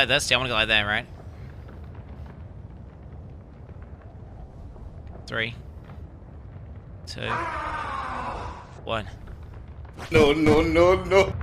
Like this? Yeah, I want to go like that, right? Three. Two. One. No, no, no, no.